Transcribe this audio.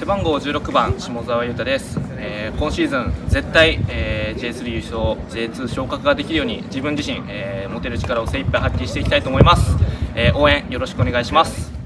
背番号16番下澤裕太です、えー、今シーズン絶対、えー、J3 優勝 J2 昇格ができるように自分自身、えー、持てる力を精一杯発揮していきたいと思います、えー、応援よろしくお願いします。